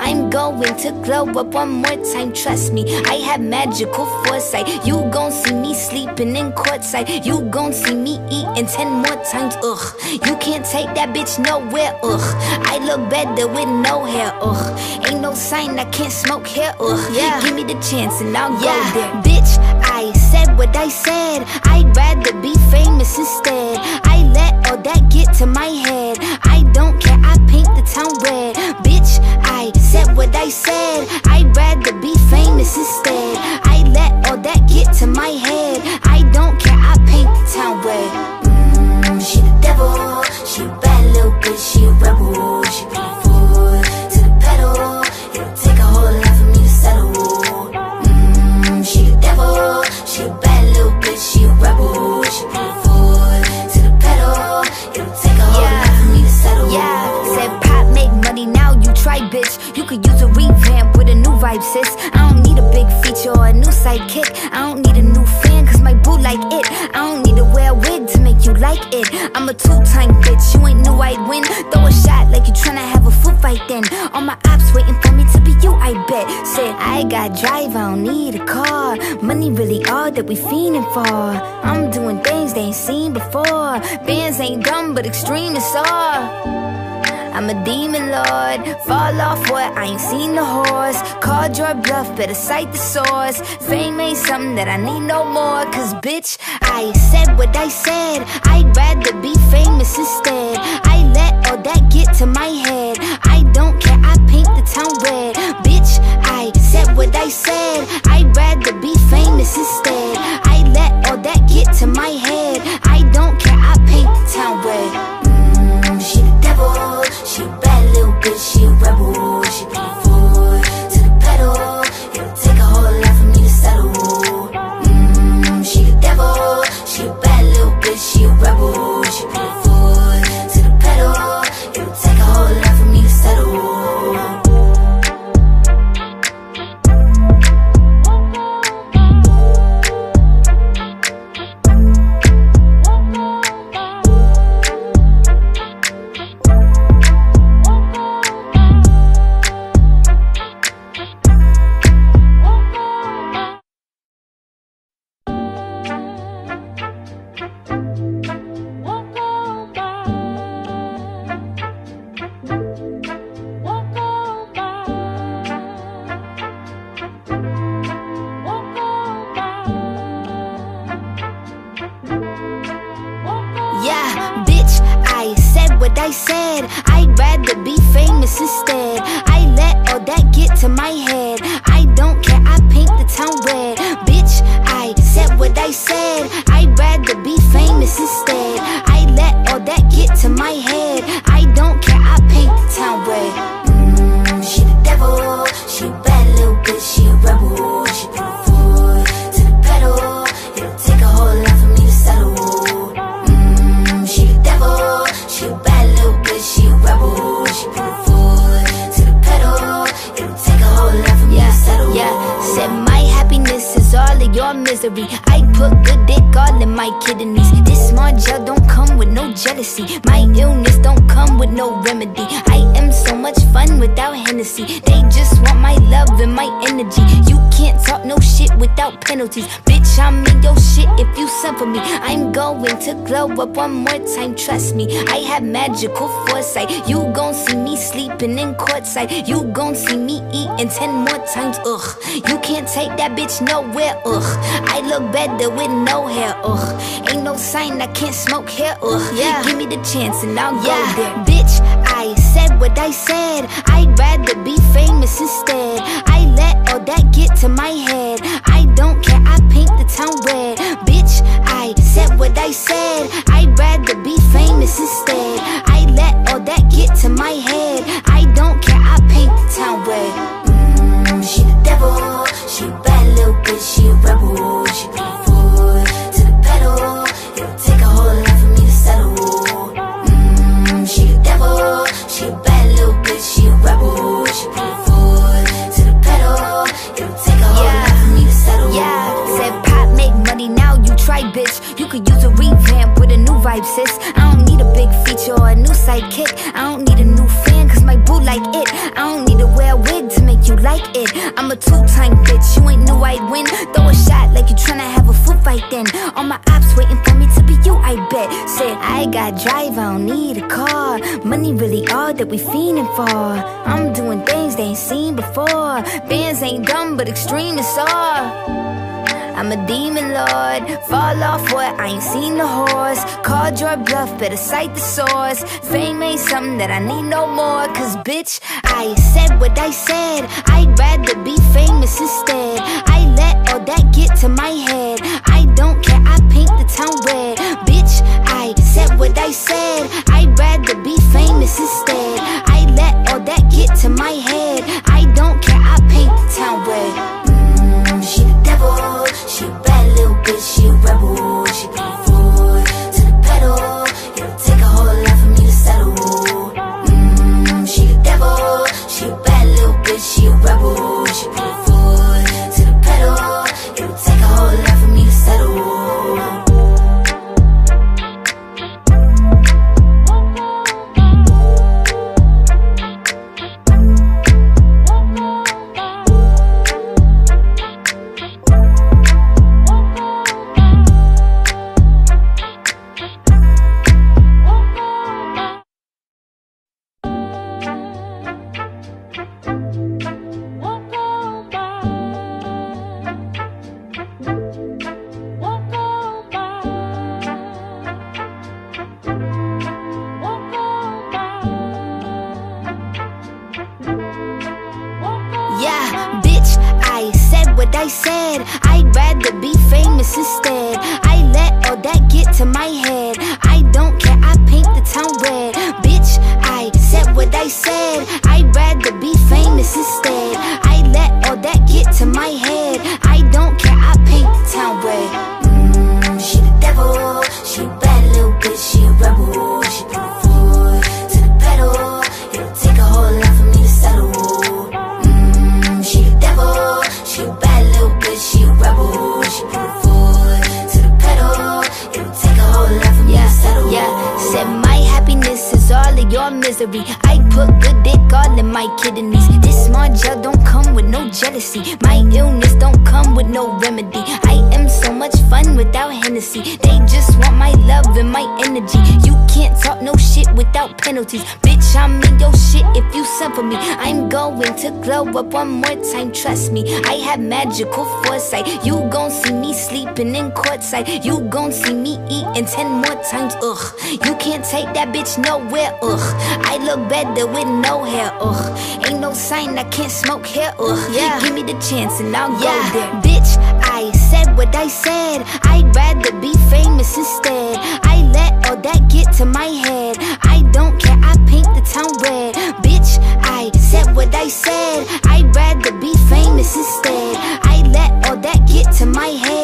I'm going to glow up one more time, trust me. I have magical foresight. You gon' see me sleeping in courtside. You gon' see me eating ten more times, ugh. You can't take that bitch nowhere, ugh. I look better with no hair, ugh. Ain't no sign I can't smoke here, ugh. Yeah. Give me the chance and I'll Yeah. go there. Bitch, I said what I said. I'd rather be famous instead. I let all that get to my head. I don't care, I paint the town red. Bitch, I said what I said. I'd rather be famous instead. I let all that get to my head. I sis. I don't need a big feature or a new sidekick. I don't need a new fan cause my boo like it. I don't need to wear a wig to make you like it. I'm a two-time bitch, you ain't knew I'd win. Throw a shot like you tryna have a foot fight then. All my ops waiting for me to be you I bet. Said I got drive, I don't need a car. Money really all that we fiending for. I'm doing things they ain't seen before. Bands ain't dumb but extreme is all I'm a demon lord. Fall off what? I ain't seen the horse. Called your bluff, better cite the source. Fame ain't something that I need no more. Cause bitch, I said what I said. I'd rather be famous instead. I let all that get to my head. I don't care, I paint the town red. Bitch, I said what I said. I'd rather be famous instead. I let all that get to my head. I don't care, I paint the town red. Going to glow up one more time, trust me. I have magical foresight. You gon' see me sleeping in courtside. You gon' see me eating ten more times, ugh. You can't take that bitch nowhere, ugh. I look better with no hair, ugh. Ain't no sign I can't smoke here, ugh. Yeah. Give me the chance and I'll yeah. go there. Bitch, I said what I said. I'd rather be famous instead. I let all that get to my head. What I said. I'd rather be famous instead. I let all that get to my head. Sidekick I don't need a new fan cause my boo like it. I don't need to wear a wig to make you like it. I'm a two-time bitch, you ain't knew I'd win. Throw a shot like you tryna have a foot fight then. All my ops waiting for me to be you I bet. Say, I got drive, I don't need a car. Money really all that we fiending for. I'm doing things they ain't seen before. Bands ain't dumb but extreme is all I'm a demon lord. Fall off what? I ain't seen the horse. Called your bluff, better cite the source. Fame ain't something that I need no more. Cause bitch, I said what I said. I'd rather be famous instead. I let all that get to my head. I don't care, I paint the town red. Bitch, I said what I said. I'd rather be famous instead. One more time, trust me. I have magical foresight. You gon' see me sleeping in courtside. You gon' see me eating ten more times, ugh. You can't take that bitch nowhere, ugh. I look better with no hair, ugh. Ain't no sign I can't smoke hair. ugh. Yeah. Give me the chance and I'll go there. Bitch, I said what I said. I'd rather be famous instead. I let all that get to my head. I don't care, I paint the town red. What I said. I'd rather be famous instead. I let all that get to my head.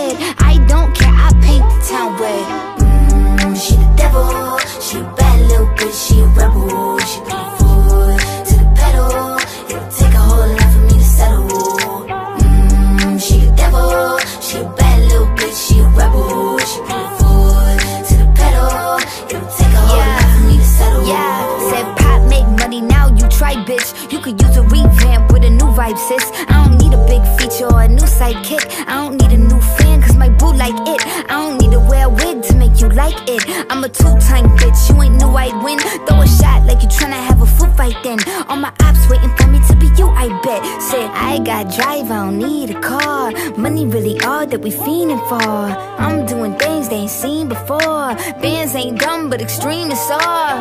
I got drive, I don't need a car. Money really all that we fiending for. I'm doing things they ain't seen before. Bands ain't dumb, but extreme is all.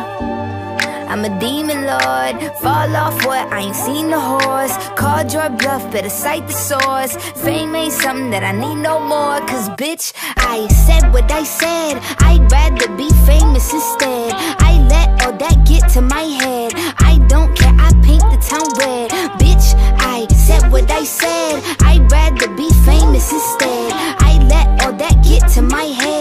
I'm a demon lord. Fall off what? I ain't seen the horse. Called your bluff, better cite the source. Fame ain't something that I need no more. Cause bitch, I said what I said. I'd rather be famous instead. I let all that get to my head. I don't care, I paint the town red. What I said. I'd rather be famous instead. I let all that get to my head.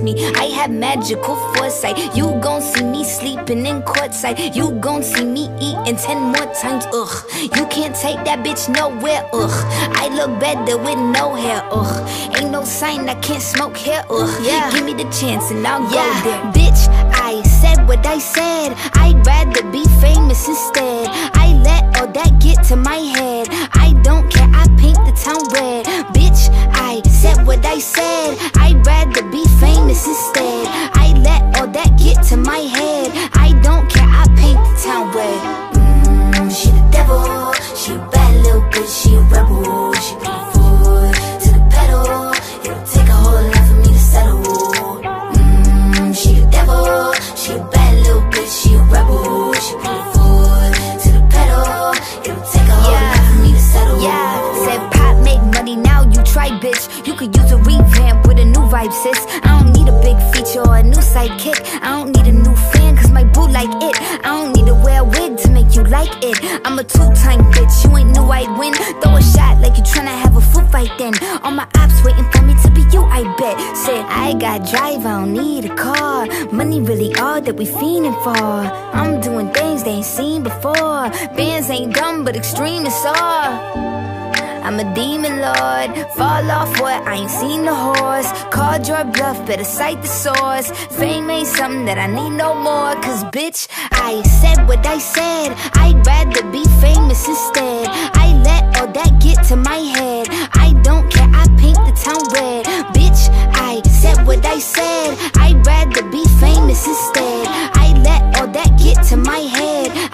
Trust me. I have magical foresight. You gon' see me sleeping in courtside. You gon' see me eating ten more times, ugh. You can't take that bitch nowhere, ugh. I look better with no hair, ugh. Ain't no sign I can't smoke here, ugh. Yeah. Give me the chance and I'll Yeah. go there. Bitch, I said what I said. I'd rather be famous instead. I let all that get to my head. I don't care, I paint the town red. Bitch, I said what I said. I'd rather be famous instead. I let all that get to my head. I don't care, I paint the town red. I drive, I don't need a car Money really all that we fiending for I'm doing things they ain't seen before Bands ain't dumb but extreme is all I'm a demon lord. Fall off what? I ain't seen the horse. Called your bluff, better cite the source. Fame ain't something that I need no more. Cause bitch, I said what I said. I'd rather be famous instead. I let all that get to my head. I don't care, I paint the town red. Bitch, I said what I said. I'd rather be famous instead. I let all that get to my head.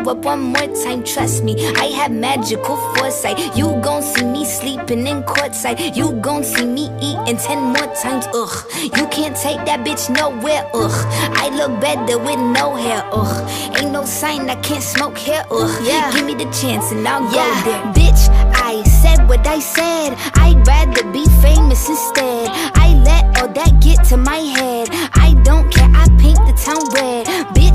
up one more time, trust me. I have magical foresight. You gon' see me sleeping in courtside. You gon' see me eating ten more times, ugh. You can't take that bitch nowhere, ugh. I look better with no hair, ugh. Ain't no sign I can't smoke hair, ugh. Yeah. Give me the chance and I'll yeah. go there. Bitch, I said what I said. I'd rather be famous instead. I let all that get to my head. I don't care, I paint the town red. Bitch,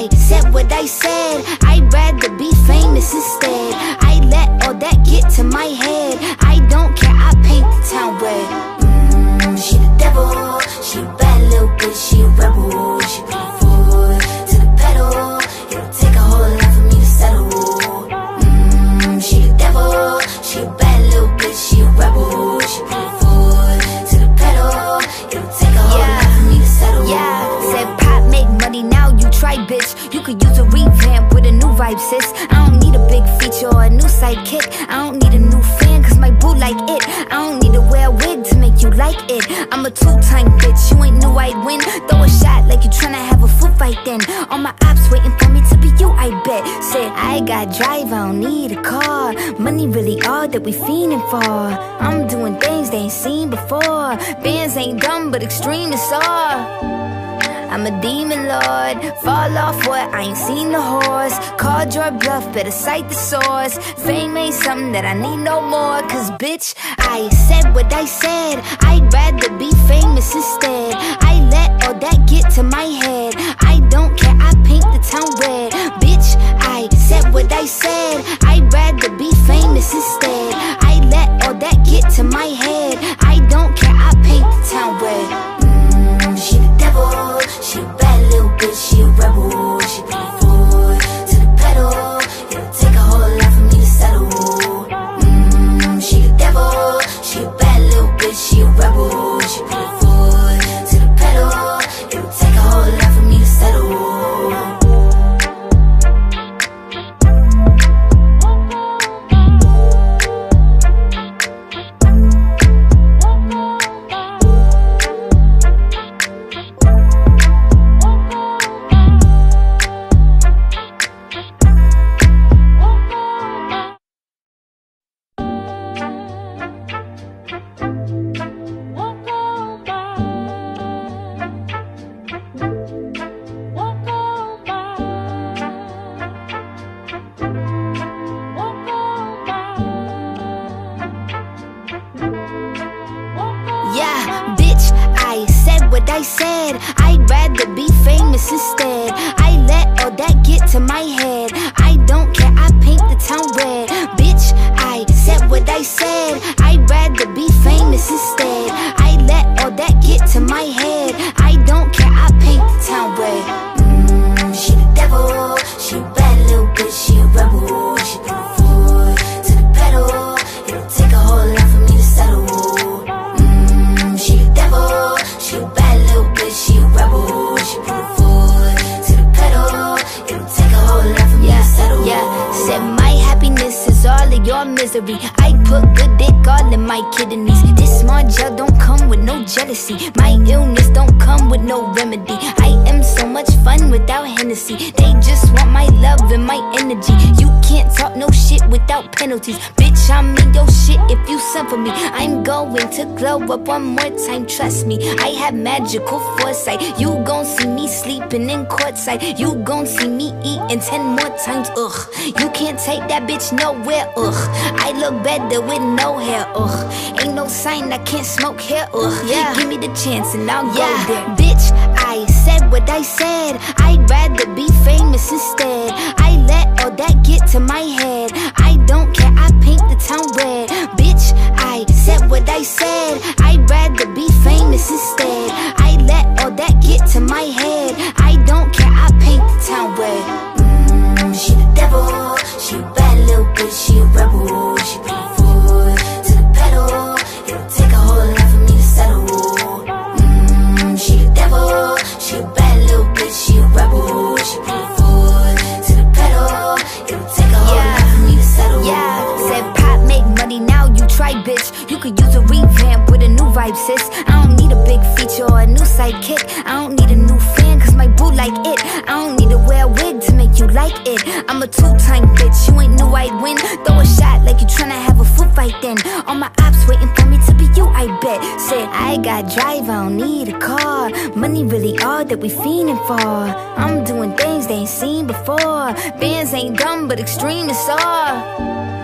I said what I said. I'd rather be famous instead. I let all that get to my head. I don't care, I paint the town I got drive, I don't need a car Money really all that we fiending for I'm doing things they ain't seen before Bands ain't dumb, but extreme is all I'm a demon lord. Fall off what? I ain't seen the horse. Called your bluff, better cite the source. Fame ain't something that I need no more. Cause bitch, I said what I said. I'd rather be famous instead. I let all that get to my head. I don't care, I paint the town red. Bitch, I said what I said. I'd rather be famous instead. I let all that get to my head. I don't care, I paint the town instead. I let all that get to my Bitch, I'm in your shit if you suffer me. I'm going to glow up one more time, trust me. I have magical foresight. You gon' see me sleeping in courtside. You gon' see me eating ten more times, ugh. You can't take that bitch nowhere, ugh. I look better with no hair, ugh. Ain't no sign I can't smoke hair, ugh. Yeah. Give me the chance and I'll yeah. go there. Bitch, I said what I said. I'd rather be famous instead. I let all that get to my head town red. Bitch, I said what I said. I'd rather be famous instead. I let all that get to my head. A I don't need a new fan cause my boo like it. I don't need to wear a wig to make you like it. I'm a two-time bitch, you ain't knew I'd win. Throw a shot like you tryna have a foot fight then. All my ops waiting for me to be you I bet. Said I got drive, I don't need a car. Money really all that we fiending for. I'm doing things they ain't seen before. Bands ain't dumb but extreme is all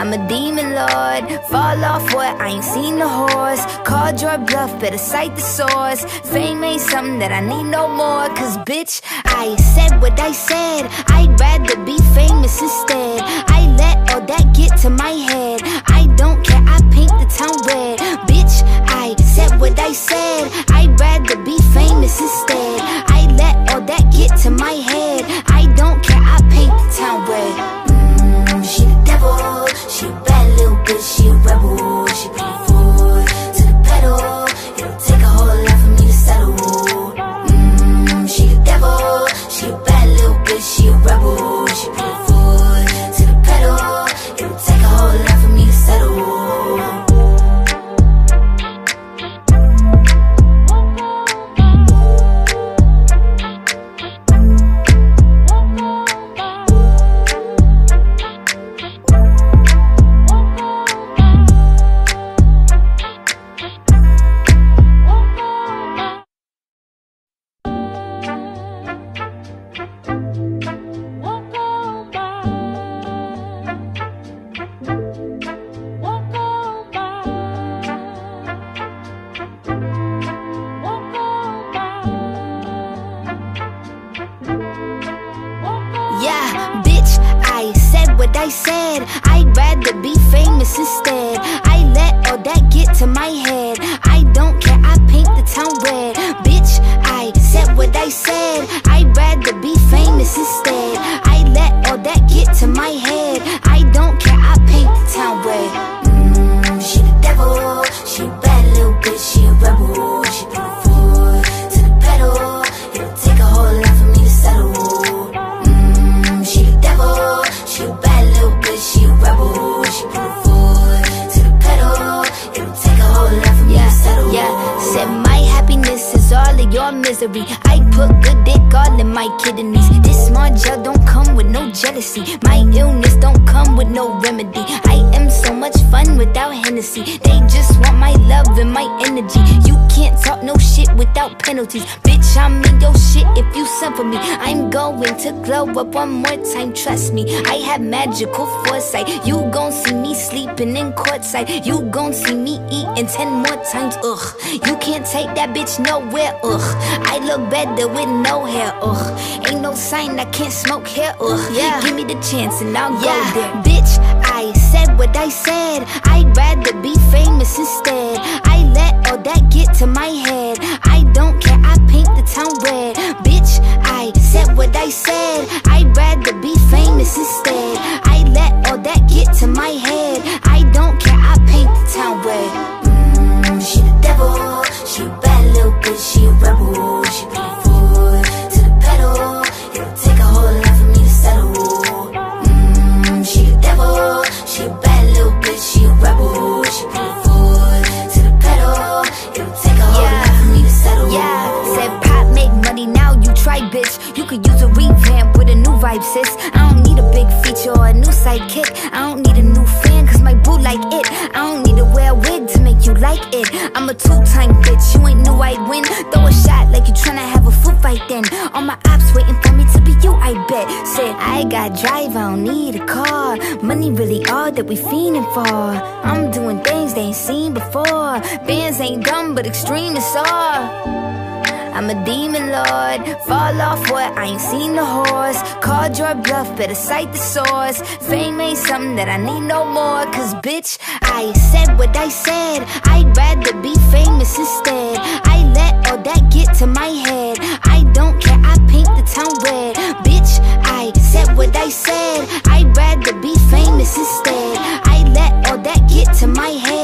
I'm a demon lord. Fall off what? I ain't seen the horse. Called your bluff, better cite the source. Fame ain't something that I need no more. Cause bitch, I said what I said. I'd rather be famous instead. I let all that get to my head. I don't care, I paint the town red. Bitch, I said what I said. I'd rather be famous instead. In courtside. You gon' see me eating ten more times, ugh. You can't take that bitch nowhere, ugh. I look better with no hair, ugh. Ain't no sign I can't smoke here, ugh. Yeah. Give me the chance and I'll go there. Bitch, I said what I said. I'd rather be famous instead. I let all that get to my head. I don't care, I paint the town red. Bitch, I said what I said. I'd rather be famous instead. I let all that get to my head. I drive, I don't need a car. Money really all that we fiending for. I'm doing things they ain't seen before. Bands ain't dumb, but extreme is all. I'm a demon lord. Fall off what? I ain't seen the horse. Called your bluff, better cite the source. Fame ain't something that I need no more. Cause bitch, I said what I said. I'd rather be famous instead. I let all that get to my head. I don't care, I paint the town red. What I said. I'd rather be famous instead. I let all that get to my head.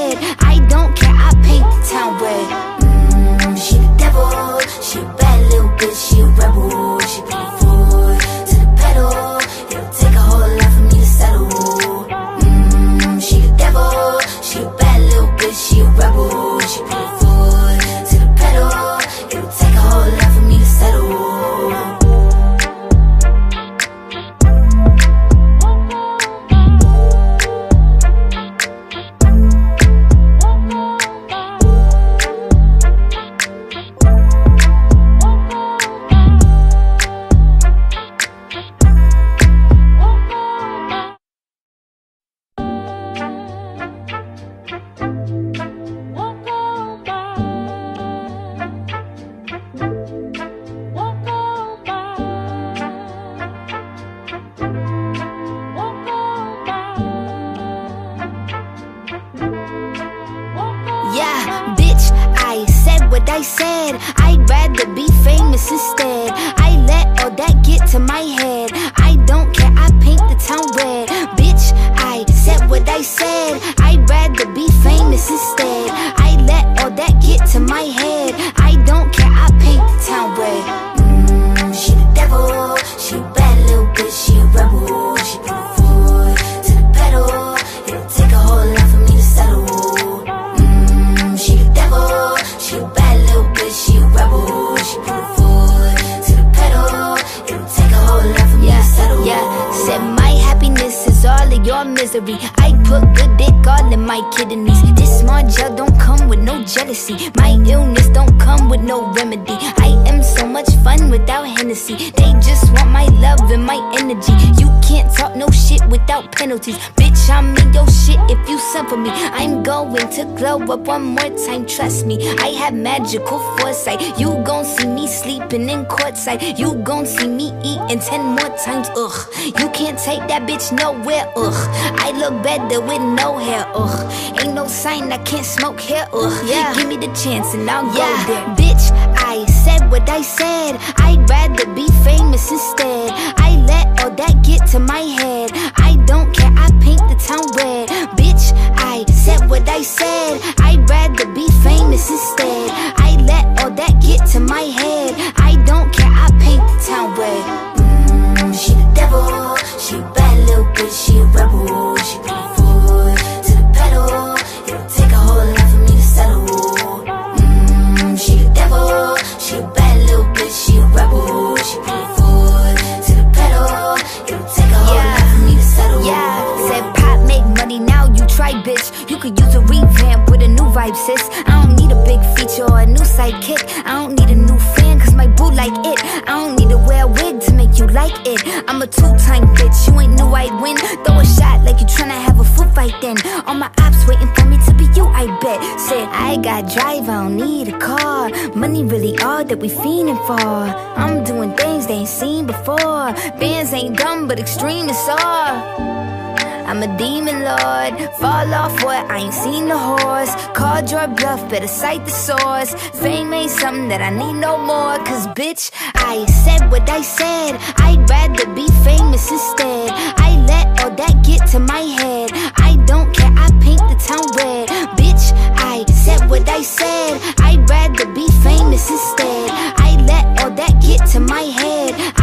Famous instead. Magical foresight. You gon' see me sleeping in courtside. You gon' see me eating ten more times, ugh. You can't take that bitch nowhere, ugh. I look better with no hair, ugh. Ain't no sign I can't smoke hair, ugh. Yeah. Give me the chance and I'll go there. Bitch, what I said. I'd rather be famous instead. I let all that get to my head. I don't care, I paint the town red. Bitch, I said what I said. I'd rather be famous instead. I let all that get to my head. I don't care, I paint the town red. Mm, she the devil, she a bad little bitch, she a rebel. Got drive, I don't need a car Money really all that we fiending for I'm doing things they ain't seen before Bands ain't dumb but extreme is all I'm a demon lord. Fall off what? I ain't seen the horse. Called your bluff, better cite the source. Fame ain't something that I need no more. Cause bitch, I said what I said. I'd rather be famous instead. I let all that get to my head. Don't care, I paint the town red. Bitch, I said what I said. I'd rather be famous instead. I let all that get to my head.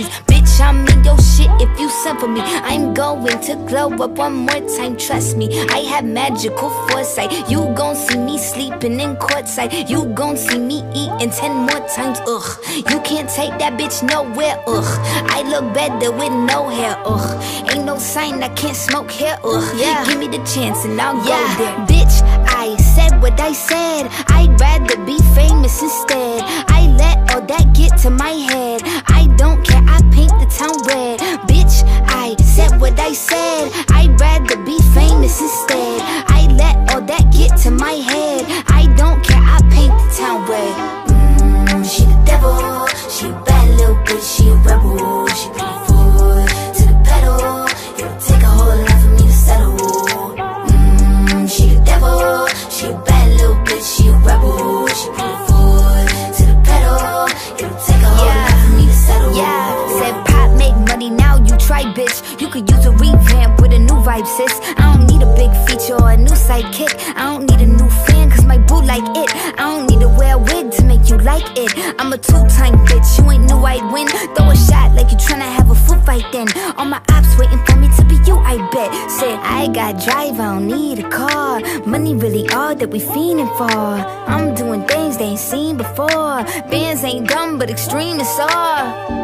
pussies Bitch, I'm in your shit if you suffer me. I'm going to glow up one more time, trust me. I have magical foresight. You gon' see me sleeping in courtside. You gon' see me eating ten more times, ugh. You can't take that bitch nowhere, ugh. I look better with no hair, ugh. Ain't no sign I can't smoke hair, ugh. Yeah. Give me the chance and I'll yeah. go there. Bitch, I said what I said. I'd rather be famous instead. I let all that get to my head don't care, I paint the town red. Bitch, I said what I said. I'd rather be famous instead. I let all that get to my head. got drive, I don't need a car. Money really all that we fiending for. I'm doing things they ain't seen before. Bands ain't dumb, but extreme is all.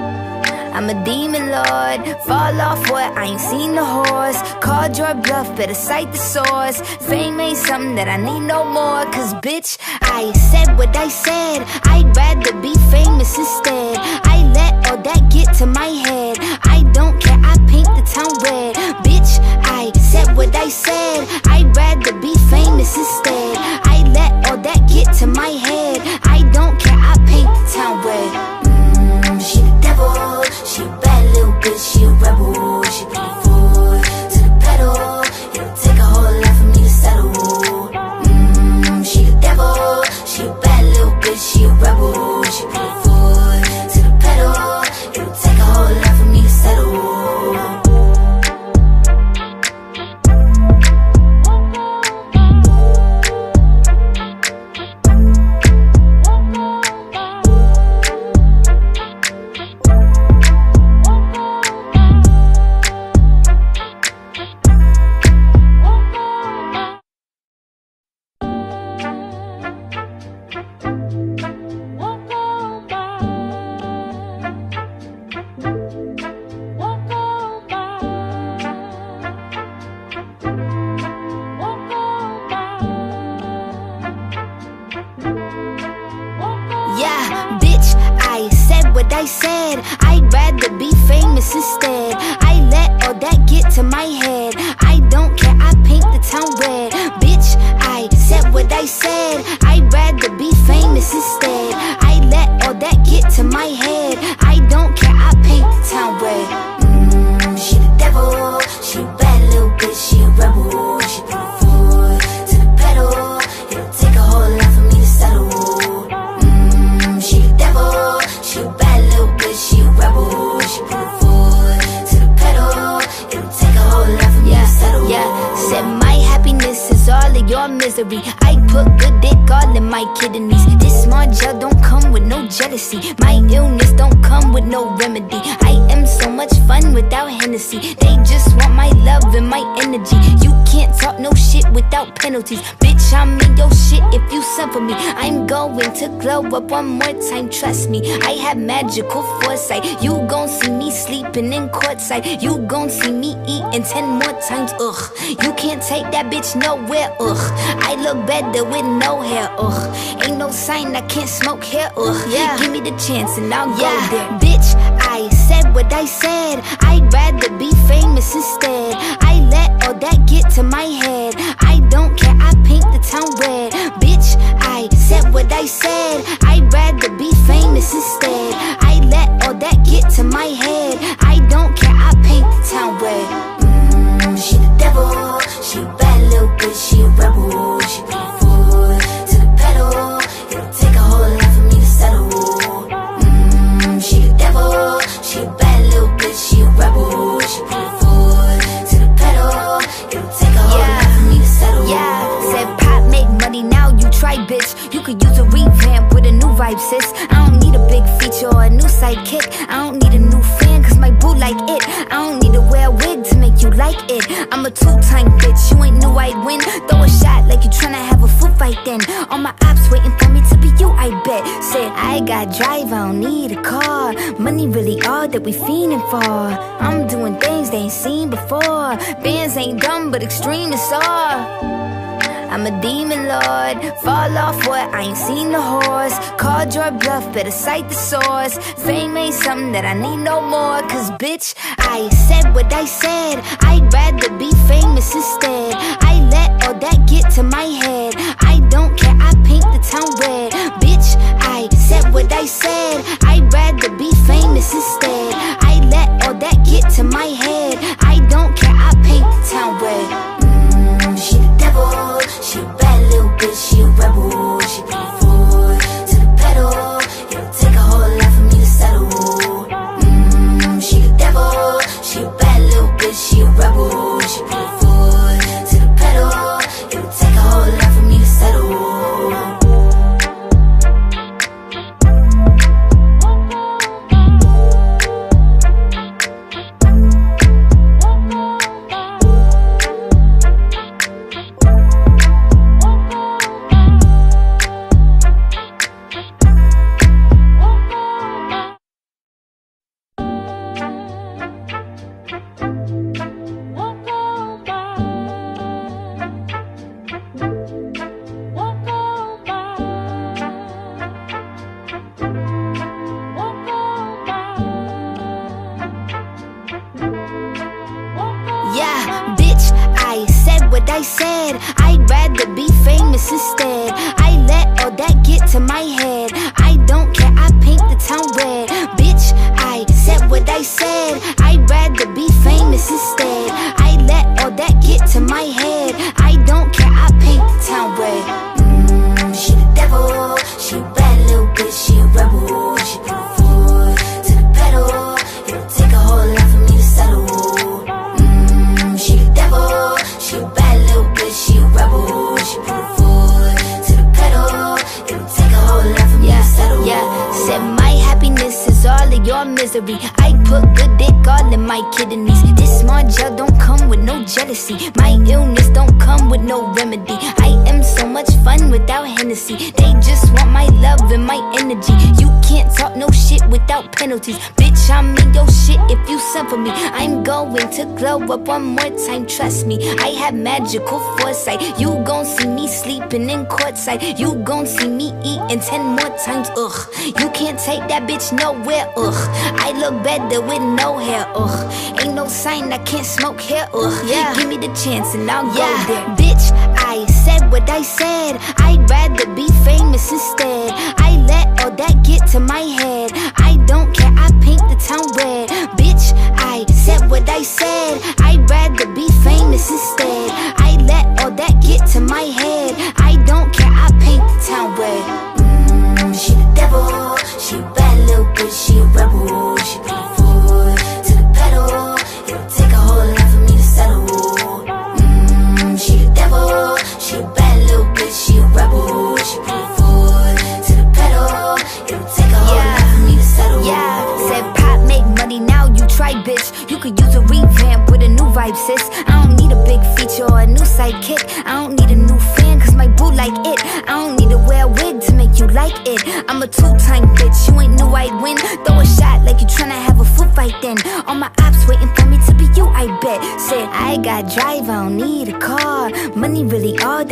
I'm a demon lord. Fall off what? I ain't seen the horse. Called your bluff, better cite the source. Fame ain't something that I need no more. Cause bitch, I said what I said. I'd rather be famous instead. I let all that get to my head. I don't care, I paint the town red. Bitch, I said what I said. I'd rather be famous instead. I let all that get to my head. I don't care, I paint the town red. instead. I let all that get to my head Bitch, I'm in your shit if you send for me. I'm going to glow up one more time, trust me. I have magical foresight. You gon' see me sleeping in courtside. You gon' see me eating ten more times, ugh. You can't take that bitch nowhere, ugh. I look better with no hair, ugh. Ain't no sign I can't smoke hair, ugh. Yeah. Give me the chance and I'll yeah. go there. Bitch, I said what I said. I'd rather be famous instead. I let all that get to my head. What I said. I'd rather be famous instead. I let all that get to my head. I got drive, I don't need a car Money really all that we fiending for I'm doing things they ain't seen before Bands ain't dumb but extreme is all I'm a demon lord. Fall off what? I ain't seen the horse. Called your bluff, better cite the source. Fame ain't something that I need no more. Cause bitch, I said what I said. I'd rather be famous instead. I let all that get to my head. What I said. I'd rather be famous instead. You gon' see me eating ten more times, ugh. You can't take that bitch nowhere, ugh. I look better with no hair, ugh. Ain't no sign I can't smoke here, ugh. Yeah. Give me the chance and I'll go there. Bitch, I said what I said. I'd rather be famous instead. I let all that get to my head. I don't care, I paint the town red. Bitch, I said what I said. I'd rather be famous instead. I let all that get to my head.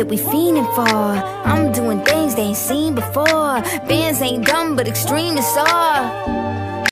that we fiending for. I'm doing things they ain't seen before. Bands ain't dumb but extreme is all